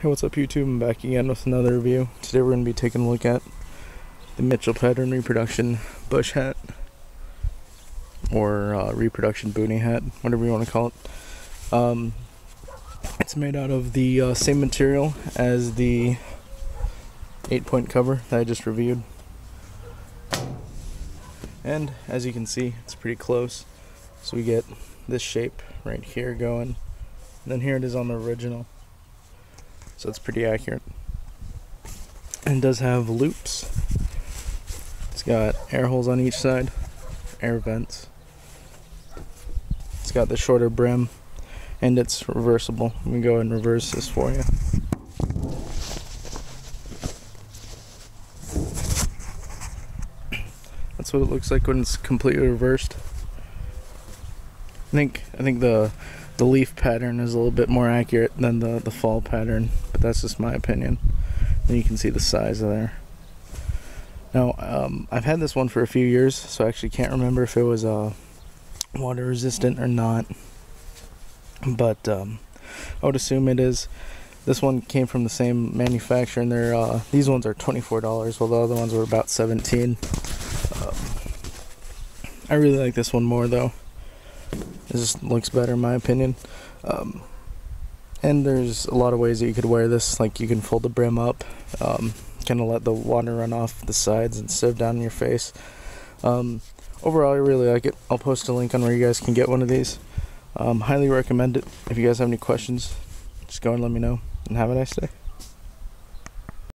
Hey, what's up YouTube? I'm back again with another review. Today we're going to be taking a look at the Mitchell Pattern Reproduction Bush Hat. Or uh, Reproduction Boonie Hat, whatever you want to call it. Um, it's made out of the uh, same material as the 8 point cover that I just reviewed. And as you can see, it's pretty close. So we get this shape right here going. And then here it is on the original so it's pretty accurate. And does have loops. It's got air holes on each side, air vents. It's got the shorter brim, and it's reversible. Let me go ahead and reverse this for you. That's what it looks like when it's completely reversed. I think I think the the leaf pattern is a little bit more accurate than the, the fall pattern, but that's just my opinion. And you can see the size of there. Now, um, I've had this one for a few years, so I actually can't remember if it was uh, water resistant or not. But um, I would assume it is. This one came from the same manufacturer, and they're uh, these ones are twenty four dollars, while the other ones were about seventeen. Um, I really like this one more though. It just looks better in my opinion. Um, and there's a lot of ways that you could wear this. Like you can fold the brim up, um, kind of let the water run off the sides and sieve down your face. Um, overall, I really like it. I'll post a link on where you guys can get one of these. Um, highly recommend it. If you guys have any questions, just go and let me know. And have a nice day.